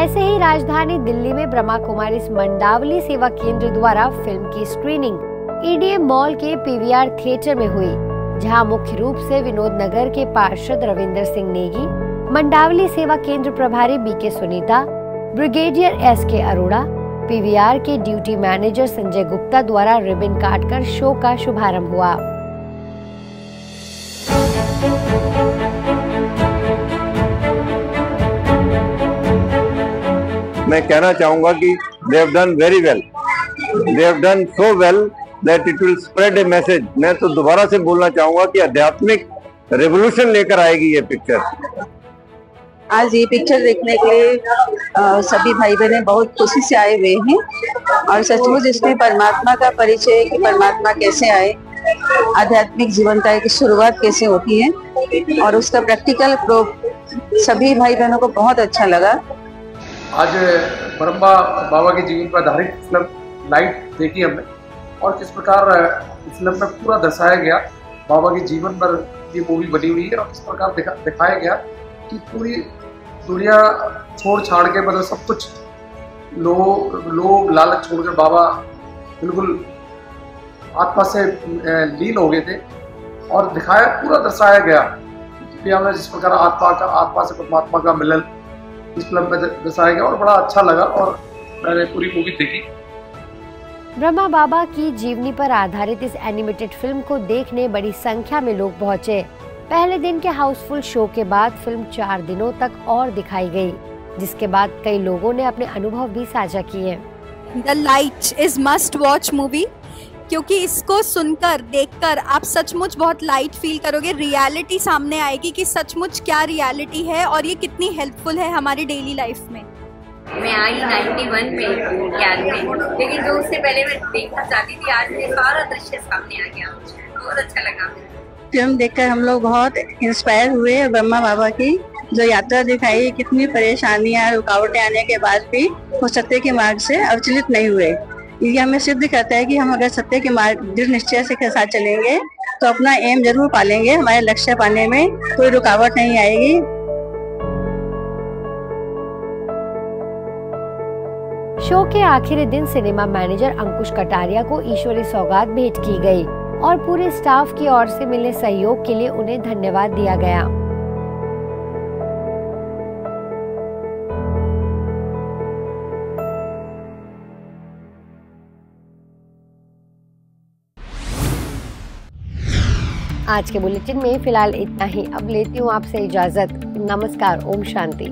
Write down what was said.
ऐसे ही राजधानी दिल्ली में ब्रह्मा कुमारी मंडावली सेवा केंद्र द्वारा फ़िल्म की स्क्रीनिंग ईडीएम मॉल के पीवीआर थिएटर में हुई, जहाँ मुख्य रूप से विनोद नगर के पार्षद रविंदर सिंह नेगी, मंडावली सेवा केंद्र प्रभारी बी के Sunita, brigadier S K Arora PVR के ड्यूटी मैनेजर संजय गुप्ता द्वारा रिबन काटकर शो का शुभारंभ हुआ। मैं कहना चाहूँगा कि they have done very well they have done so well that it will spread a message मैं तो दोबारा से बोलना चाहूँगा कि आध्यात्मिक रेवोल्यूशन लेकर आएगी ये पिक्चर आज ये पिक्चर देखने के लिए सभी भाई बहने बहुत खुशी से आए हुए हैं। और सचमुच इसमें परमात्मा का परिचय कि परमात्मा कैसे आए, आध्यात्मिक जीवन का एक शुरुआत कैसे होती है। और उसका प्रैक्टिकल प्रूफ सभी भाई बहनों को बहुत अच्छा लगा। आज ब्रह्मा बाबा के जीवन पर आधारित फ़िल्म लाइट देखी हमने और किस प्रकार फ़िल्म में पूरा दर्शाया गया बाबा के जीवन पर ये मूवी बनी हुई है और किस प्रकार दिखा, दिखाया गया कि पूरी दुनिया छोड़ छाड़ के मतलब सब कुछ लोग लोग लालच छोड़कर बाबा बिल्कुल आत्मा से लीन हो गए थे और दिखाया पूरा दर्शाया गया जिस प्रकार आत्मा का आत्मा से परमात्मा का मिलन इस फ़िल्म में दर्शाया गया और बड़ा अच्छा लगा और मैंने पूरी मूवी देखी। ब्रह्मा बाबा की जीवनी पर आधारित इस एनिमेटेड फ़िल्म को देखने बड़ी संख्या में लोग पहुँचे। पहले दिन के हाउसफुल शो के बाद फ़िल्म चार दिनों तक और दिखाई गई जिसके बाद कई लोगों ने अपने अनुभव भी साझा किए। The light is must watch movie क्योंकि इसको सुनकर देखकर आप सचमुच बहुत लाइट फील करोगे। रियलिटी सामने आएगी कि सचमुच क्या रियलिटी है और ये कितनी हेल्पफुल है हमारी डेली लाइफ में। मैं आई 91 में ज्ञान में लेकिन जो उससे पहले मैं देखना चाहती थी आज मुझे सारा दृश्य सामने आ गया बहुत अच्छा लगा। फ़िल्म देखकर हम लोग बहुत इंस्पायर हुए ब्रह्मा बाबा की जो यात्रा दिखाई कितनी परेशानियाँ रुकावटें आने के बाद भी वो सत्य के मार्ग से अवचलित नहीं हुए। ये हमें सिद्ध करता है कि हम अगर सत्य के मार्ग दृढ़ निश्चय से के साथ चलेंगे तो अपना एम ज़रूर पालेंगे, हमारे लक्ष्य पाने में कोई रुकावट नहीं आएगी। शो के आखिरी दिन सिनेमा मैनेजर अंकुश कटारिया को ईश्वरी सौगात भेंट की गई और पूरे स्टाफ की ओर से मिले सहयोग के लिए उन्हें धन्यवाद दिया गया। आज के बुलेटिन में फ़िलहाल इतना ही। अब लेती हूँ आपसे इजाज़त। नमस्कार, ओम शांति।